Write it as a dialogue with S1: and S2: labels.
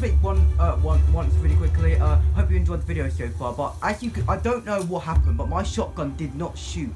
S1: make one, uh, one, once really quickly. Uh, hope you enjoyed the video so far. But as you, can, I don't know what happened, but my shotgun did not shoot